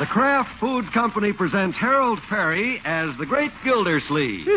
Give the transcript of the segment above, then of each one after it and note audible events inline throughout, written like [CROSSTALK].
The Kraft Foods Company presents Harold Peary as the Great Gildersleeve. [LAUGHS]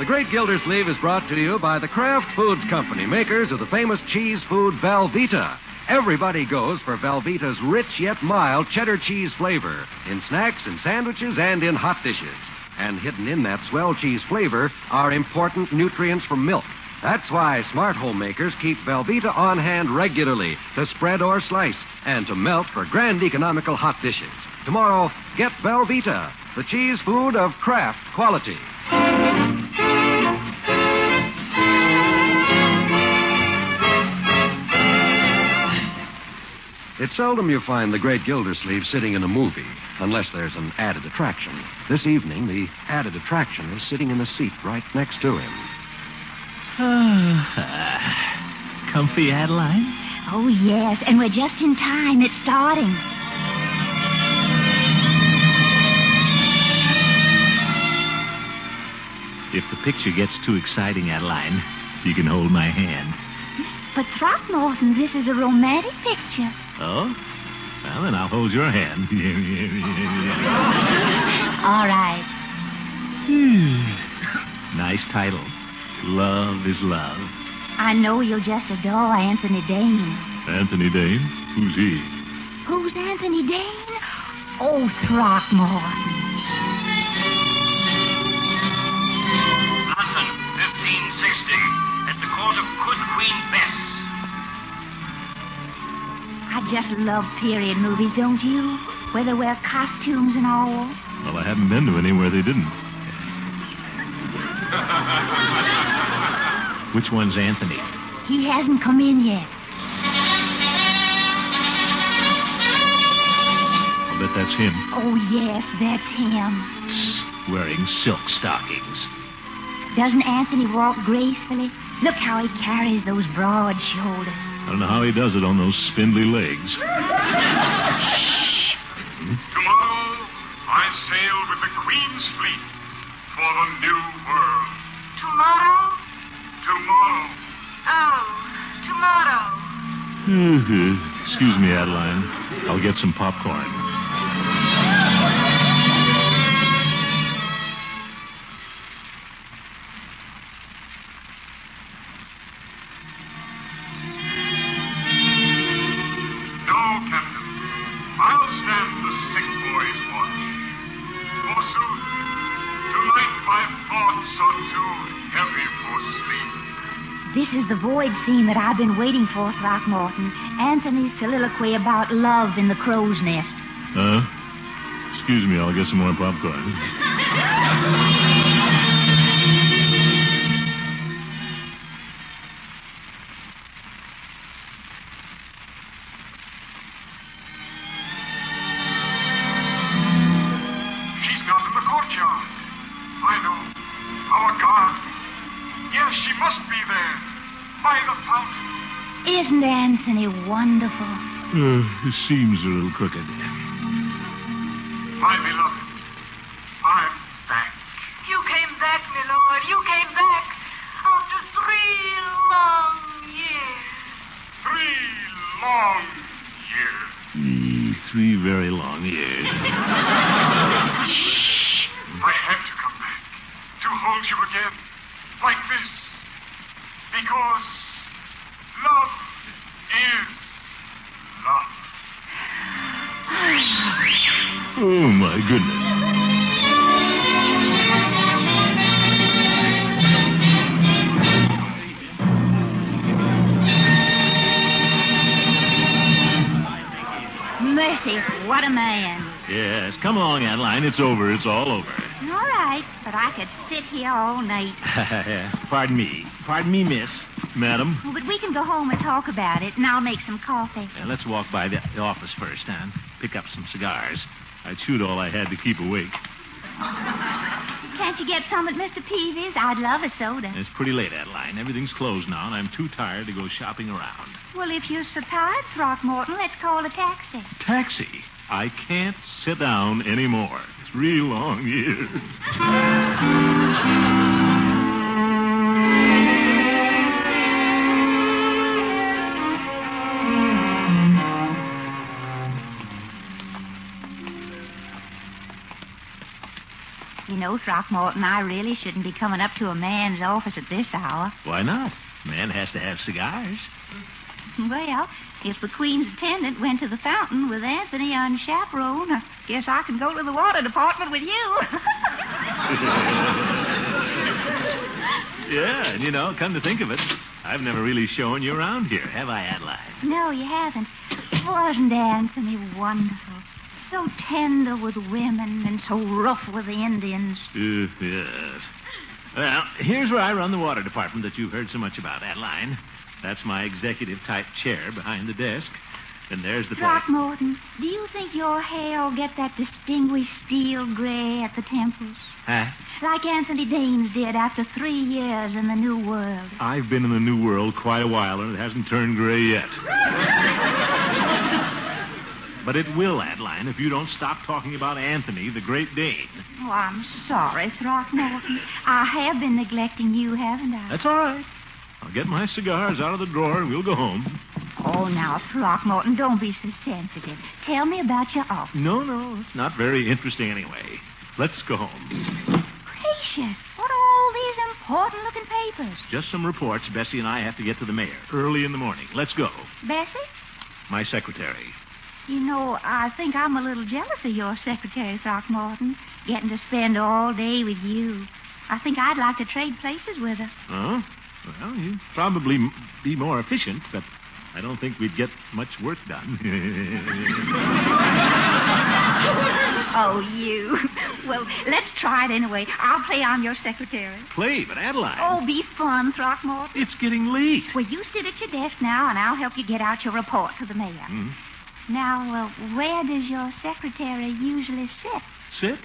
The Great Gildersleeve is brought to you by the Kraft Foods Company, makers of the famous cheese food Velveeta. Everybody goes for Velveeta's rich yet mild cheddar cheese flavor in snacks and sandwiches and in hot dishes. And hidden in that swell cheese flavor are important nutrients from milk. That's why smart homemakers keep Velveeta on hand regularly to spread or slice and to melt for grand economical hot dishes. Tomorrow, get Velveeta, the cheese food of Kraft quality. It's seldom you find the great Gildersleeve sitting in a movie, unless there's an added attraction. This evening, the added attraction is sitting in the seat right next to him. [SIGHS] Comfy, Adeline? Oh, yes, and we're just in time. It's starting. If the picture gets too exciting, Adeline, you can hold my hand. But Throckmorton, this is a romantic picture. Oh? Well, then I'll hold your hand. [LAUGHS] All right. Hmm. Nice title. Love is love. I know you'll just adore Anthony Dane. Anthony Dane? Who's he? Who's Anthony Dane? Oh, Throckmorton. Just love period movies, don't you? Where they wear costumes and all. Well, I haven't been to any where they didn't. [LAUGHS] Which one's Anthony? He hasn't come in yet. I'll bet that's him. Oh, yes, that's him. Wearing silk stockings. Doesn't Anthony walk gracefully? Look how he carries those broad shoulders. I don't know how he does it on those spindly legs. Tomorrow, I sail with the Queen's fleet for the New World. Tomorrow? Tomorrow. Oh, tomorrow. Mm-hmm. Excuse me, Adeline. I'll get some popcorn. Void scene that I've been waiting for, Throckmorton. Anthony's soliloquy about love in the crow's nest. Huh? Excuse me, I'll get some more popcorn. [LAUGHS] Anthony wonderful? Uh, it seems a little crooked. My beloved. I'm back. You came back, my lord. You came back after three long years. Three long years. Mm, three very long years. Shh. I had to come back. To hold you again. Like this. Because love. Oh, my goodness. Mercy, what a man. Yes, come along, Adeline. It's over. It's all over. All right, but I could sit here all night. [LAUGHS] Pardon me. Pardon me, miss. Madam. Oh, but we can go home and talk about it, and I'll make some coffee. Uh, let's walk by the, the office first, huh? Pick up some cigars. I chewed all I had to keep awake. Can't you get some at Mr. Peavey's? I'd love a soda. It's pretty late, Adeline. Everything's closed now, and I'm too tired to go shopping around. Well, if you're so tired, Throckmorton, let's call a taxi. Taxi. I can't sit down anymore. Three long years. [LAUGHS] know, Throckmorton, I really shouldn't be coming up to a man's office at this hour. Why not? Man has to have cigars. Well, if the Queen's attendant went to the fountain with Anthony unchaperoned, I guess I can go to the water department with you. [LAUGHS] Yeah, and you know, come to think of it, I've never really shown you around here, have I, Adeline? no, you haven't. Wasn't Anthony wonderful? So tender with women and so rough with the Indians. Uh, yes. Well, here's where I run the water department that you've heard so much about, Adeline. That's my executive type chair behind the desk. And there's the. Throckmorton, do you think your hair will get that distinguished steel gray at the temples? Huh? Like Anthony Danes did after three years in the New World. I've been in the New World quite a while, and it hasn't turned gray yet. [LAUGHS] but it will, Adeline, if you don't stop talking about Anthony, the Great Dane. Oh, I'm sorry, Throckmorton. I have been neglecting you, haven't I? That's all right. I'll get my cigars out of the drawer and we'll go home. Oh, now, Throckmorton, don't be so sensitive. Tell me about your office. No, no, it's not very interesting anyway. Let's go home. Gracious, what are all these important looking papers? Just some reports Bessie and I have to get to the mayor early in the morning. Let's go. Bessie? My secretary. You know, I think I'm a little jealous of your secretary, Throckmorton, getting to spend all day with you. I think I'd like to trade places with her. Oh? Well, you'd probably m- be more efficient, but I don't think we'd get much work done. [LAUGHS] [LAUGHS] Oh, you. Well, let's try it anyway. I'll play on your secretary. Play, but Adeline. Oh, be fun, Throckmorton. It's getting late. Well, you sit at your desk now, and I'll help you get out your report to the mayor. Hmm? Now, uh, where does your secretary usually sit? Sit?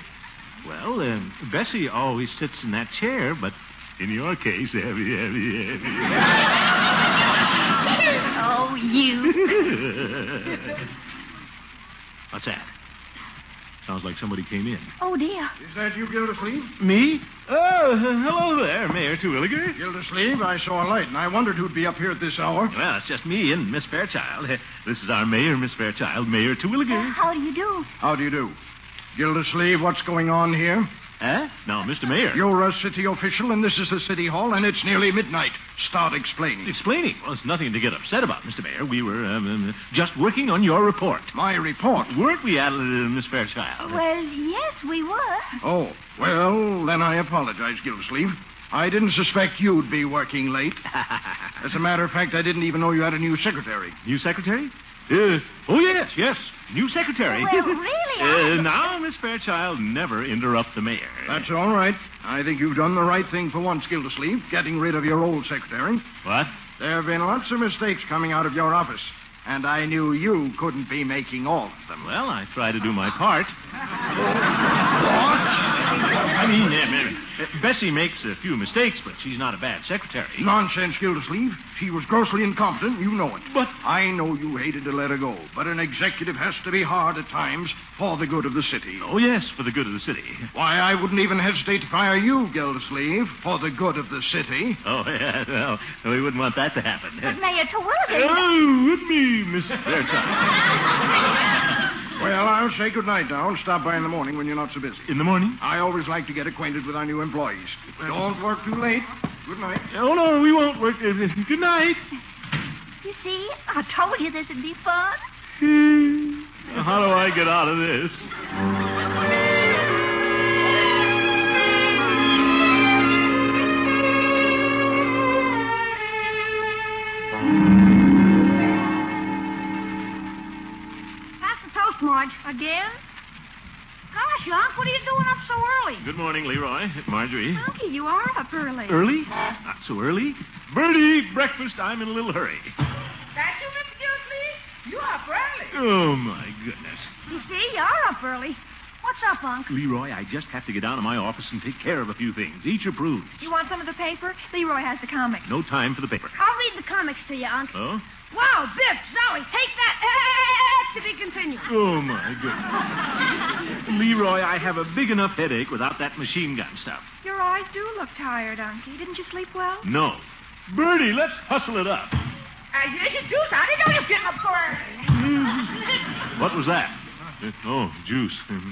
Well, uh, Bessie always sits in that chair, but in your case, heavy, heavy, heavy. [LAUGHS] Oh, you. [LAUGHS] What's that? Sounds like somebody came in. oh, dear. Is that you, Gildersleeve? Me? Oh, hello there, Mayor Terwilliger. Gildersleeve, I saw a light, and I wondered who'd be up here at this hour. Well, it's just me and Miss Fairchild. [LAUGHS] This is our mayor, Miss Fairchild, Mayor Terwilliger. How do you do? How do you do? Gildersleeve, what's going on here? Huh? Now, Mr. Mayor. You're a city official, and this is the city hall, and it's nearly midnight. Start explaining. Explaining. Well, it's nothing to get upset about, Mr. Mayor. We were um, um, just working on your report. My report. Weren't we, uh, Miss Fairchild? Well, yes, we were. Oh, well, then I apologize, Gildersleeve. I didn't suspect you'd be working late. [LAUGHS] As a matter of fact, I didn't even know you had a new secretary. New secretary? Uh, oh, yes, yes. New secretary. Well, [LAUGHS] really, I- uh, now, Miss Fairchild, never interrupt the mayor. That's all right. I think you've done the right thing for once, Gildersleeve, getting rid of your old secretary. What? There have been lots of mistakes coming out of your office, and I knew you couldn't be making all of them. Well, I try to do my part. what? [LAUGHS] I mean, Bessie makes a few mistakes, but she's not a bad secretary. Nonsense, Gildersleeve. She was grossly incompetent. You know it. But- I know you hated to let her go, but an executive has to be hard at times for the good of the city. Oh, yes, for the good of the city. Why, I wouldn't even hesitate to fire you, Gildersleeve, for the good of the city. Oh, [LAUGHS] yeah, well, we wouldn't want that to happen. But Mayor Terwilliger. Oh, with me, Miss Fairchild. [LAUGHS] Well, I'll say good night now and stop by in the morning when you're not so busy. In the morning? I always like to get acquainted with our new employees. Don't work too late. Good night. Oh, no, we won't work. Good night. You see, I told you this would be fun. [LAUGHS] How do I get out of this? Marjorie. Unky, you are up early. Early? Not so early. Birdie, breakfast. I'm in a little hurry. That you, Mr. Gildersleeve? You up early. Oh, my goodness. You see, you are up early. What's up, Unc? Leroy, I just have to get down to my office and take care of a few things. Each approved. You want some of the paper? Leroy has the comics. No time for the paper. I'll read the comics to you, Unc. Oh? Wow, Biff, Zoe, take that. [LAUGHS] to be continued. Oh, my goodness. [LAUGHS] Leroy, I have a big enough headache without that machine gun stuff. Your eyes do look tired, Unky. Didn't you sleep well? No. Birdie, let's hustle it up. Uh, here's your juice. I didn't know you getting up for it. [LAUGHS] What was that? Uh, oh, juice. [LAUGHS]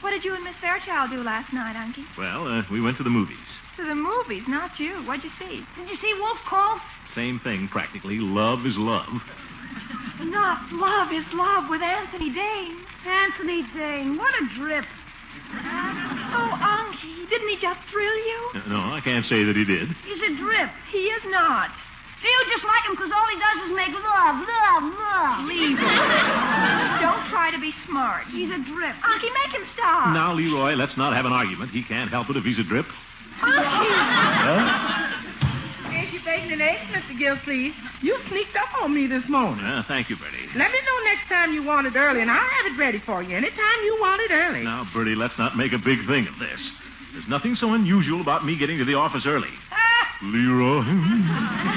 What did you and Miss Fairchild do last night, Unky? well, uh, we went to the movies. To the movies, not you. What'd you see? Did you see Wolf Call? Same thing, practically. Love is love. Not love is love with Anthony Dane. Anthony Dane. What a drip. [LAUGHS] Oh, Unky, didn't he just thrill you? No, I can't say that he did. He's a drip. He is not. Do you just like him because all he does is make love, love, love. Leave him. [LAUGHS] Don't try to be smart. He's a drip. Unky, make him stop. Now, Leroy, let's not have an argument. He can't help it if he's a drip. Here's [LAUGHS] your bacon and eggs, Mr. Gilsleeve. You sneaked up on me this morning. Uh, thank you, Birdie. Let me know next time you want it early, and I'll have it ready for you anytime you want it early. Now, Birdie, let's not make a big thing of this. There's nothing so unusual about me getting to the office early. Leroy.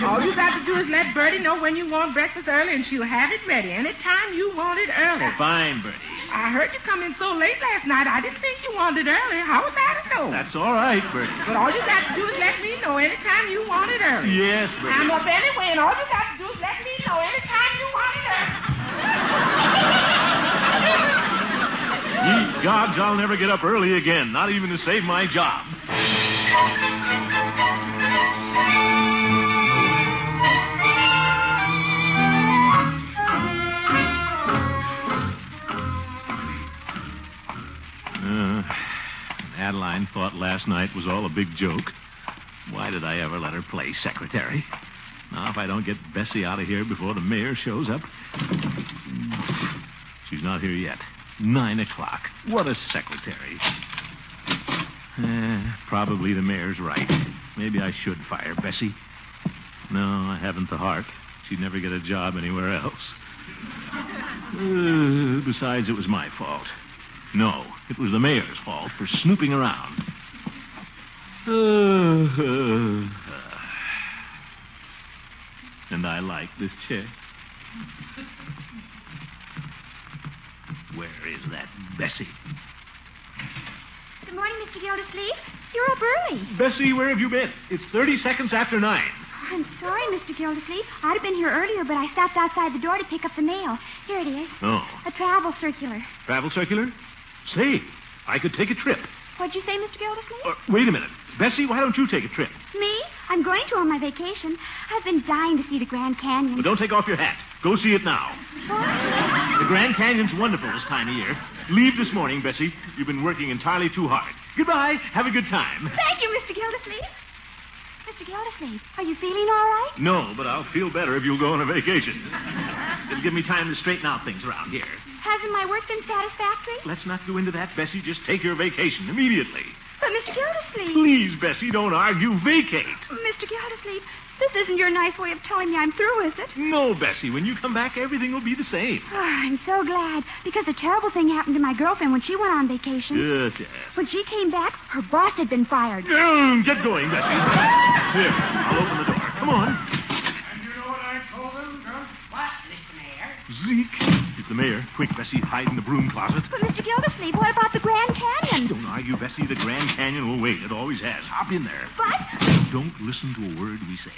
All you got to do is let Birdie know when you want breakfast early, and she'll have it ready anytime you want it early. Fine, Birdie. I heard you come in so late last night, I didn't think you wanted it early. How was I to know? That's all right, Birdie. But all you got to do is let me know anytime you want it early. Yes, Birdie. I'm up anyway, and all you got to do is let me know anytime you want it early. Ye gods, I'll never get up early again, not even to save my job. Adeline thought last night was all a big joke. Why did I ever let her play secretary? Now, if I don't get Bessie out of here before the mayor shows up. She's not here yet. Nine o'clock. What a secretary. Eh, probably the mayor's right. Maybe I should fire Bessie. No, I haven't the heart. She'd never get a job anywhere else. Uh, [LAUGHS] besides, it was my fault. No, it was the mayor's fault for snooping around. Uh, [SIGHS] and I like this chair. Where is that Bessie? Good morning, Mr. Gildersleeve. You're up early. Bessie, where have you been? It's 30 seconds after nine. I'm sorry, Mr. Gildersleeve. I'd have been here earlier, but I stopped outside the door to pick up the mail. Here it is. Oh, A travel circular. travel circular? Say, I could take a trip. What'd you say, Mr. Gildersleeve? Uh, wait a minute. Bessie, why don't you take a trip? Me? I'm going to on my vacation. I've been dying to see the Grand Canyon. But don't take off your hat. Go see it now. The Grand Canyon's wonderful this time of year. Leave this morning, Bessie. You've been working entirely too hard. Goodbye. Have a good time. Thank you, Mr. Gildersleeve. Mr. Gildersleeve, are you feeling all right? No, but I'll feel better if you'll go on a vacation. It'll give me time to straighten out things around here. Hasn't my work been satisfactory? Let's not go into that, Bessie. Just take your vacation immediately. But, Mr. Gildersleeve. Please, Bessie, don't argue. Vacate. Mr. Gildersleeve, this isn't your nice way of telling me I'm through, is it? No, Bessie. When you come back, everything will be the same. Oh, I'm so glad, because a terrible thing happened to my girlfriend when she went on vacation. Yes, yes. When she came back, her boss had been fired. Get going, Bessie. Here, I'll open the door. Come on. And you know what I told them, Gus? What, Mr. Mayor? Zeke. It's the mayor. Quick, Bessie, hide in the broom closet. But, Mr. Gildersleeve, what about the Grand Canyon? Don't argue, Bessie. The Grand Canyon will wait. It always has. Hop in there. But, Don't listen to a word we say.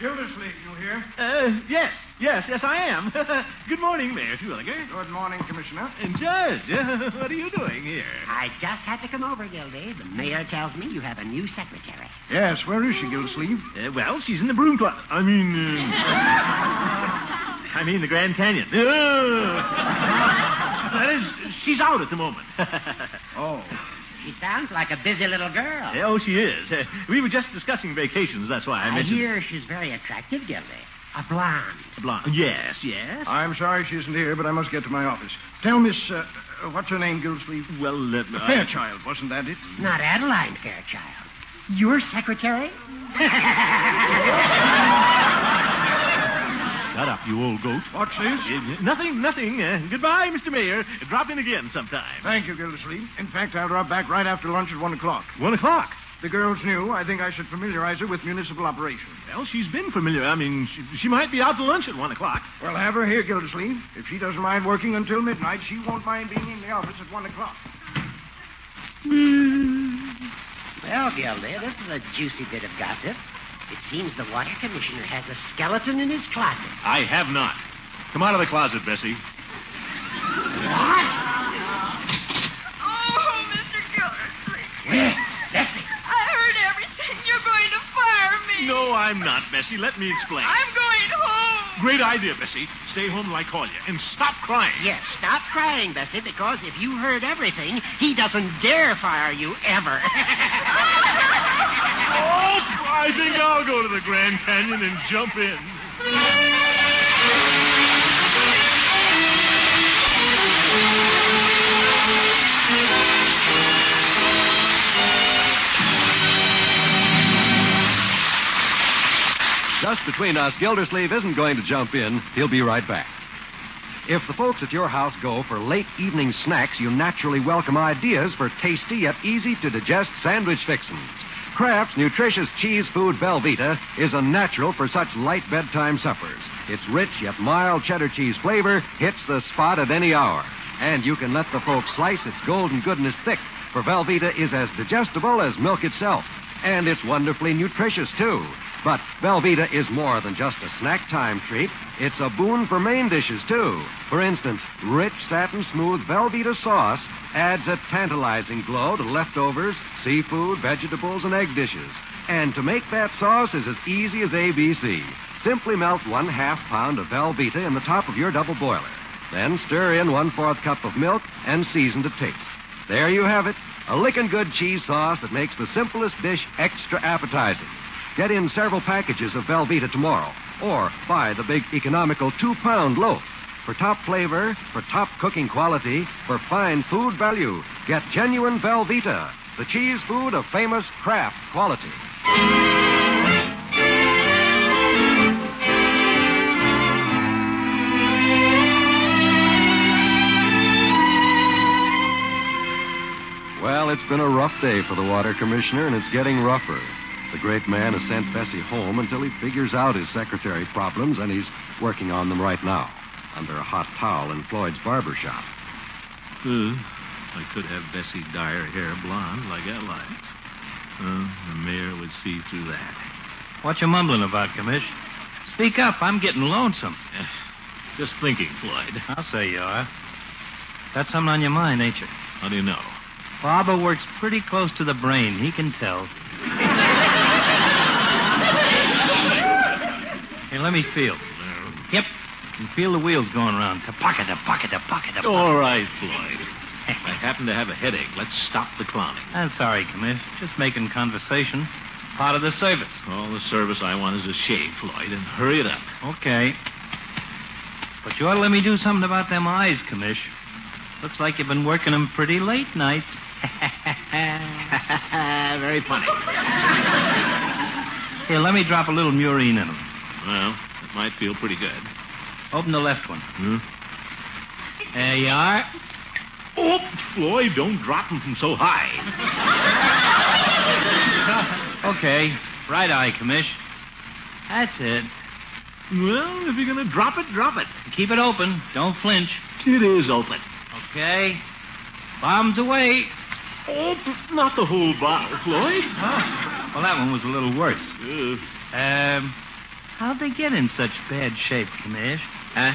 Gildersleeve, you here? Uh, yes, yes, yes, I am. [LAUGHS] Good morning, Mayor Terwilliger. Good morning, Commissioner. And Judge, uh, [LAUGHS] what are you doing here? I just had to come over, Gildy. The mayor tells me you have a new secretary. Yes, where is she, Gildersleeve? Uh, well, she's in the broom closet. I mean, uh, [LAUGHS] I mean the Grand Canyon. That is, she's out at the moment. [LAUGHS] Oh. She sounds like a busy little girl. oh, she is. Uh, we were just discussing vacations. That's why I I mentioned. hear she's very attractive, Gildy. A blonde. A Blonde. Yes, yes. I'm sorry she isn't here, but I must get to my office. Tell Miss, uh, uh, what's her name, Gildersleeve? Well, uh, I- Fairchild, wasn't that it? Not Adeline Fairchild. Your secretary? [LAUGHS] Shut up, you old goat. What's this? Uh, nothing, nothing. Uh, goodbye, Mr. Mayor. Drop in again sometime. Thank you, Gildersleeve. In fact, I'll drop back right after lunch at one o'clock. One o'clock. The girl's new. I think I should familiarize her with municipal operations. Well, she's been familiar. I mean, she, she might be out to lunch at one o'clock. Well, have her here, Gildersleeve. If she doesn't mind working until midnight, she won't mind being in the office at one o'clock. Well, Gildy, this is a juicy bit of gossip. It seems the water commissioner has a skeleton in his closet. I have not. Come out of the closet, Bessie. What? Oh, Mr. Gildersleeve. Where? Bessie. I heard everything. You're going to fire me. No, I'm not, Bessie. Let me explain. I'm going home. Great idea, Bessie. Stay home till I call you. And stop crying. Yes, stop crying, Bessie, because if you heard everything, he doesn't dare fire you ever. [LAUGHS] I think I'll go to the Grand Canyon and jump in. Just between us, Gildersleeve isn't going to jump in. He'll be right back. If the folks at your house go for late evening snacks, you naturally welcome ideas for tasty yet easy to digest sandwich fixins. Kraft's nutritious cheese food Velveeta is a natural for such light bedtime suppers. Its rich yet mild cheddar cheese flavor hits the spot at any hour. And you can let the folks slice its golden goodness thick, for Velveeta is as digestible as milk itself. And it's wonderfully nutritious, too. But Velveeta is more than just a snack time treat. It's a boon for main dishes, too. For instance, rich, satin smooth Velveeta sauce adds a tantalizing glow to leftovers, seafood, vegetables, and egg dishes. And to make that sauce is as easy as ABC. Simply melt one half pound of Velveeta in the top of your double boiler. Then stir in one fourth cup of milk and season to taste. There you have it. A lickin' good cheese sauce that makes the simplest dish extra appetizing. Get in several packages of Velveeta tomorrow, or buy the big economical two pound loaf. For top flavor, for top cooking quality, for fine food value, get genuine Velveeta, the cheese food of famous Kraft quality. Well, it's been a rough day for the water commissioner, and it's getting rougher. The great man has sent Bessie home until he figures out his secretary problems, and he's working on them right now under a hot towel in Floyd's barber shop. Uh, I could have Bessie dye her hair blonde like I liked. Uh, the mayor would see through that. What you mumbling about, Commish? Speak up. I'm getting lonesome. [SIGHS] Just thinking, Floyd. I'll say you are. Got something on your mind, ain't you? How do you know? Barber works pretty close to the brain. He can tell. Let me feel. Yep. Can feel the wheels going around. Pocket, pocket, pocket, All right, Floyd. I happen to have a headache. Let's stop the clowning. I'm sorry, Commish. Just making conversation. Part of the service. All the service I want is a shave, Floyd, and hurry it up. Okay. But you ought to let me do something about them eyes, Commish. Looks like you've been working them pretty late nights. [LAUGHS] [LAUGHS] Very funny. Here, let me drop a little murine in them. Well, it might feel pretty good. Open the left one. Hmm? There you are. Oh, Floyd, don't drop them from so high. [LAUGHS] Okay. Right eye, Commish. That's it. Well, if you're going to drop it, drop it. Keep it open. Don't flinch. It is open. Okay. Bombs away. Oh, not the whole bottle, Floyd. Huh? Well, that one was a little worse. Uh, Um, how'd they get in such bad shape, Commish? huh?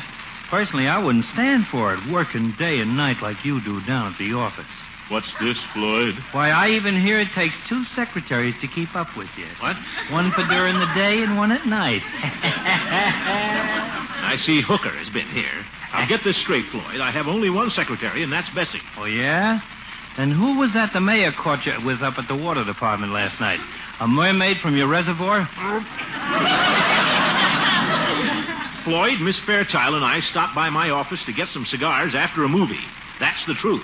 Personally, I wouldn't stand for it, working day and night like you do down at the office. What's this, Floyd? Why, I even hear it takes two secretaries to keep up with you. What? One for during the day and one at night. [LAUGHS] I see Hooker has been here. I'll get this straight, Floyd. I have only one secretary, and that's Bessie. oh, yeah? And who was that the mayor caught you with up at the water department last night? A mermaid from your reservoir? [LAUGHS] Floyd, Miss Fairchild and I stopped by my office to get some cigars after a movie. That's the truth.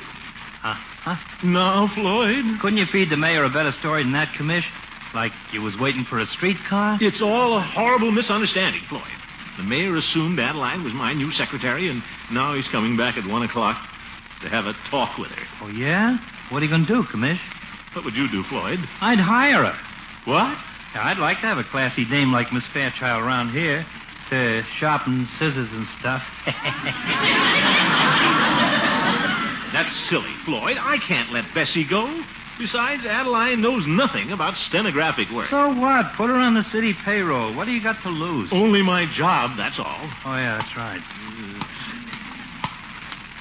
Huh? Huh? No, Floyd. Couldn't you feed the mayor a better story than that, Commish? Like you was waiting for a streetcar? It's all a horrible misunderstanding, Floyd. The mayor assumed Adeline was my new secretary, and now he's coming back at one o'clock to have a talk with her. Oh, yeah? What are you going to do, Commish? What would you do, Floyd? I'd hire her. What? Yeah, I'd like to have a classy dame like Miss Fairchild around here Uh, to sharpen scissors and stuff. [LAUGHS] That's silly, Floyd. I can't let Bessie go. Besides, Adeline knows nothing about stenographic work. so what? Put her on the city payroll. What do you got to lose? Only my job, that's all. Oh, yeah, that's right.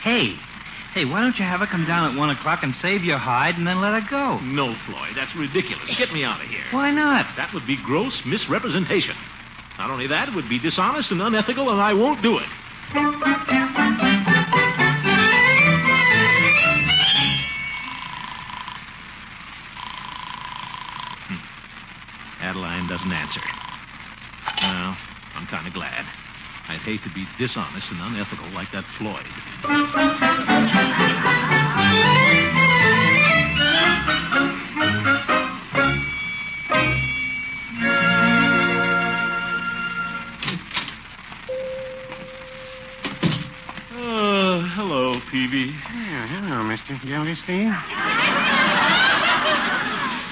Hey, hey, why don't you have her come down at one o'clock and save your hide and then let her go? No, Floyd, that's ridiculous. Get me out of here. Why not? That would be gross misrepresentation. Not only that, it would be dishonest and unethical, and I won't do it. Hmm. Adeline doesn't answer. Well, I'm kind of glad. I'd hate to be dishonest and unethical like that Floyd. Gildersleeve.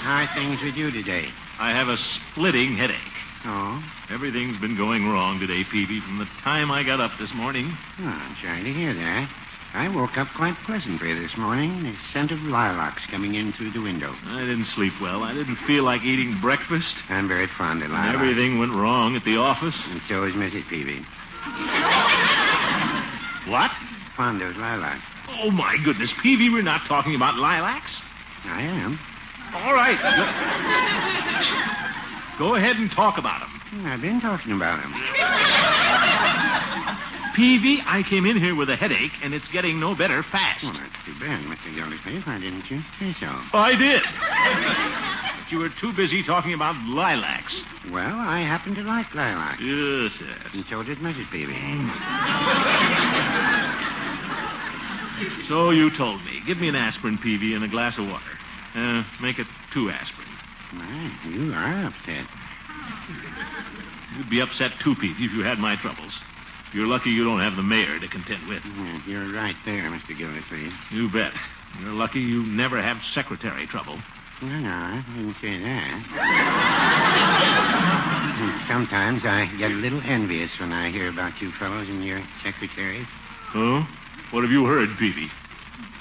How are things with you today? I have a splitting headache. Oh? Everything's been going wrong today, Peavey, from the time I got up this morning. Oh, I'm sorry to hear that. I woke up quite pleasantly this morning. The scent of lilacs coming in through the window. I didn't sleep well. I didn't feel like eating breakfast. I'm very fond of And lilacs. everything went wrong at the office. And so is Mrs. Peavey. What? Fond of lilacs. Oh, my goodness, Peavey, we're not talking about lilacs. I am. All right. Go ahead and talk about them. I've been talking about them. Peavey, I came in here with a headache, and it's getting no better fast. Well, that's too bad, Mr. Gildersleeve. Why didn't you say so? I did. but you were too busy talking about lilacs. Well, I happen to like lilacs. Yes, yes. And so did Mrs. Peavey. So you told me. Give me an aspirin, Peavey, and a glass of water. Uh, make it two aspirin. My, you are upset. You'd be upset too, Peavey, if you had my troubles. You're lucky you don't have the mayor to contend with. Yes, you're right there, Mr. Gildersleeve. You bet. You're lucky you never have secretary trouble. No, no, I didn't say that. Sometimes I get a little envious when I hear about you fellows and your secretaries. Oh? What have you heard, Peavey?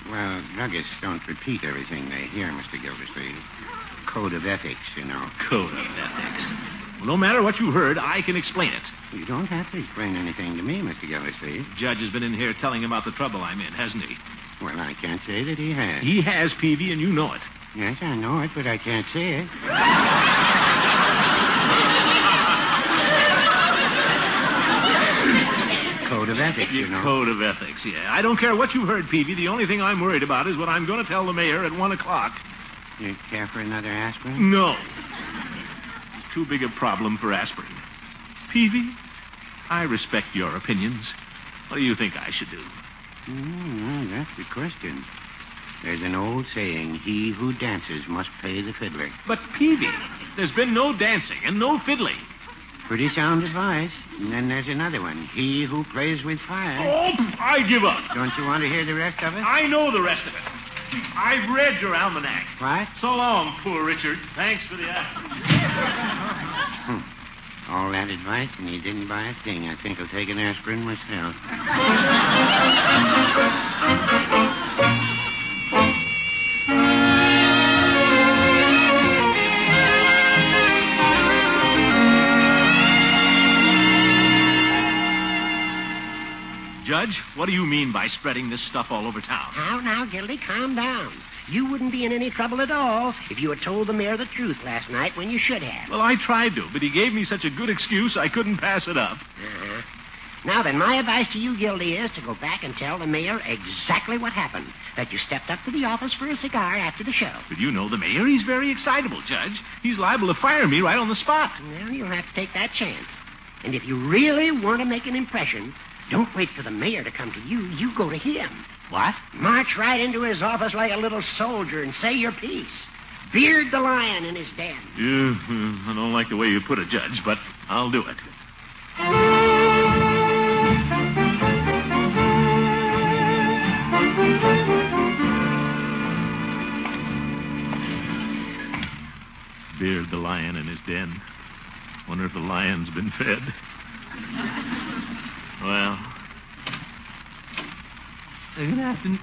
Well, druggists don't repeat everything they hear, Mr. Gildersleeve. Code of ethics, you know. Code of ethics. Well, no matter what you heard, I can explain it. You don't have to explain anything to me, Mr. Gildersleeve. Judge has been in here telling about the trouble I'm in, hasn't he? Well, I can't say that he has. He has, Peavey, and you know it. Yes, I know it, but I can't say it. [LAUGHS] Code of ethics, you know. Code of ethics, yeah. I don't care what you've heard, Peavey. The only thing I'm worried about is what I'm going to tell the mayor at one o'clock. You care for another aspirin? No. It's too big a problem for aspirin. Peavey, I respect your opinions. What do you think I should do? Mm, that's the question. There's an old saying, he who dances must pay the fiddler. But, Peavey, there's been no dancing and no fiddling. Pretty sound advice. And then there's another one. He who plays with fire. Oh, I give up. Don't you want to hear the rest of it? I know the rest of it. I've read your almanac. What? So long, poor Richard. Thanks for the aspirin. Hmm. All that advice, and you didn't buy a thing. I think I'll take an aspirin myself. [LAUGHS] Judge, what do you mean by spreading this stuff all over town? Now, now, Gildy, calm down. You wouldn't be in any trouble at all if you had told the mayor the truth last night when you should have. Well, I tried to, but he gave me such a good excuse I couldn't pass it up. Uh-huh. Now then, my advice to you, Gildy, is to go back and tell the mayor exactly what happened. That you stepped up to the office for a cigar after the show. But you know the mayor. He's very excitable, Judge. He's liable to fire me right on the spot. Well, you'll have to take that chance. And if you really want to make an impression, don't wait for the mayor to come to you. You go to him. What? March right into his office like a little soldier and say your piece. Beard the lion in his den. Mm-hmm. I don't like the way you put it, Judge, but I'll do it. Beard the lion in his den. Wonder if the lion's been fed. Well. Good afternoon.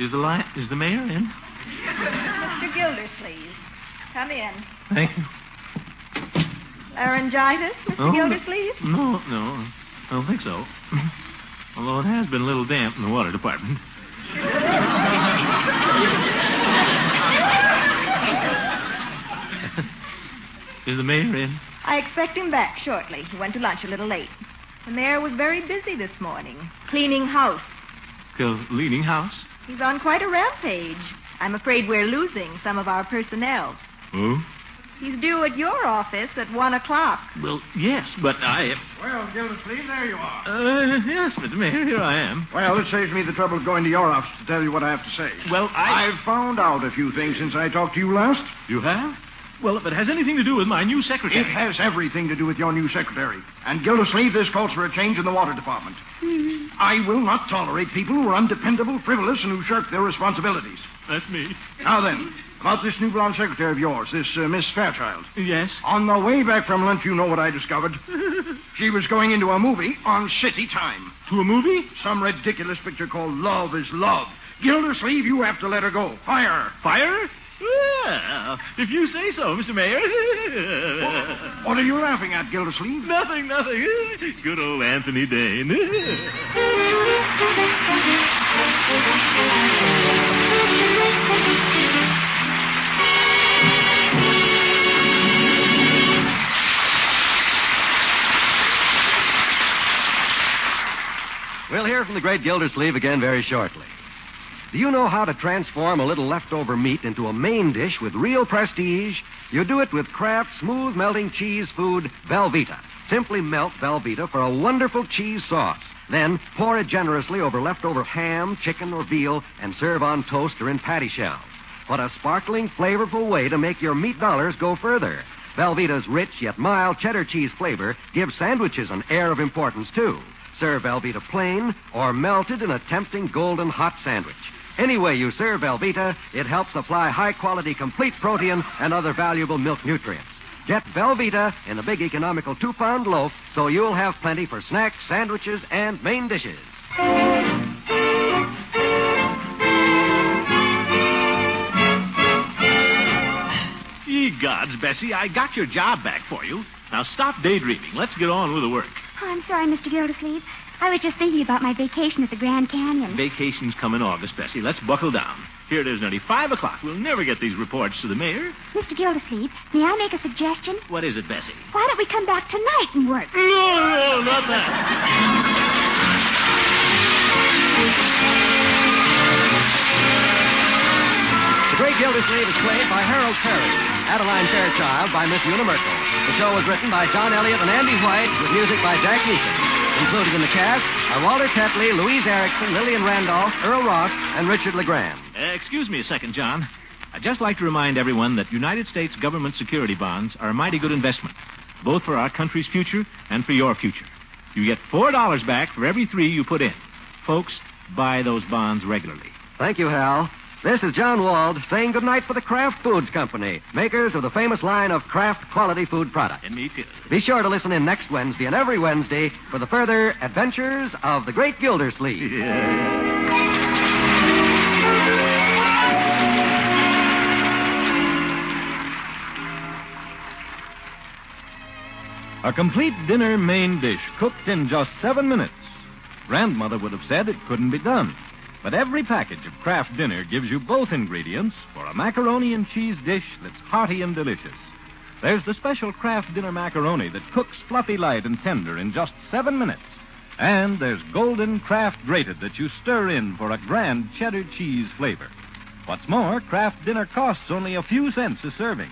Is the lion? Is the mayor in? Mr. Gildersleeve, come in. Thank you. Laryngitis, Mr. Oh, Gildersleeve? No, no, I don't think so. Although it has been a little damp in the water department. [LAUGHS] Is the mayor in? I expect him back shortly. He went to lunch a little late. The mayor was very busy this morning, cleaning house. Cleaning house? He's on quite a rampage. I'm afraid we're losing some of our personnel. Oh? He's due at your office at one o'clock. Well, yes, but I. Well, Gildersleeve, there you are. Uh, yes, Mr. Mayor, here I am. Well, it saves me the trouble of going to your office to tell you what I have to say. Well, I. I've found out a few things since I talked to you last. You have? Well, if it has anything to do with my new secretary. It has everything to do with your new secretary. And Gildersleeve, this calls for a change in the water department. I will not tolerate people who are undependable, frivolous, and who shirk their responsibilities. That's me. Now then, about this new blonde secretary of yours, this uh, Miss Fairchild. Yes? On the way back from lunch, you know what I discovered. [LAUGHS] she was going into a movie on city time. To a movie? Some ridiculous picture called Love is Love. Gildersleeve, you have to let her go. Fire her. Fire? Well, if you say so, Mr. Mayor. [LAUGHS] What are you laughing at, Gildersleeve? nothing, nothing. Good old Anthony Dane. We'll hear from the great Gildersleeve again very shortly. Do you know how to transform a little leftover meat into a main dish with real prestige? You do it with Kraft smooth melting cheese food Velveeta. Simply melt Velveeta for a wonderful cheese sauce. Then pour it generously over leftover ham, chicken, or veal and serve on toast or in patty shells. What a sparkling, flavorful way to make your meat dollars go further. Velveeta's rich yet mild cheddar cheese flavor gives sandwiches an air of importance, too. Serve Velveeta plain or melted in a tempting golden hot sandwich. Any way you serve Velveeta, it helps supply high quality complete protein and other valuable milk nutrients. Get Velveeta in a big economical two pound loaf so you'll have plenty for snacks, sandwiches, and main dishes. Ye gods, Bessie, I got your job back for you. Now stop daydreaming. Let's get on with the work. Oh, I'm sorry, Mr. Gildersleeve. I was just thinking about my vacation at the Grand Canyon. Vacations come in August, Bessie. Let's buckle down. Here it is nearly five o'clock. We'll never get these reports to the mayor. Mr. Gildersleeve, may I make a suggestion? What is it, Bessie? Why don't we come back tonight and work? No, no, not that. The Great Gildersleeve is played by Harold Peary. Adeline Fairchild by Miss Una Merkel. The show was written by John Elliott and Andy White with music by Jack Meakin. Included in the cast are Walter Tetley, Louise Erickson, Lillian Randolph, Earl Ross, and Richard LeGrand. Uh, excuse me a second, John. I'd just like to remind everyone that United States government security bonds are a mighty good investment, both for our country's future and for your future. You get $4 back for every three you put in. Folks, buy those bonds regularly. Thank you, Hal. This is John Wald saying goodnight for the Kraft Foods Company, makers of the famous line of Kraft quality food products. And me too. Be sure to listen in next Wednesday and every Wednesday for the further adventures of the Great Gildersleeve. A complete dinner main dish cooked in just seven minutes. Grandmother would have said it couldn't be done. But every package of Kraft Dinner gives you both ingredients for a macaroni and cheese dish that's hearty and delicious. There's the special Kraft Dinner macaroni that cooks fluffy light and tender in just seven minutes. And there's golden Kraft grated that you stir in for a grand cheddar cheese flavor. What's more, Kraft Dinner costs only a few cents a serving.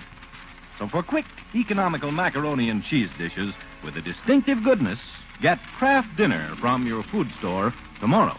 So for quick, economical macaroni and cheese dishes with a distinctive goodness, get Kraft Dinner from your food store tomorrow.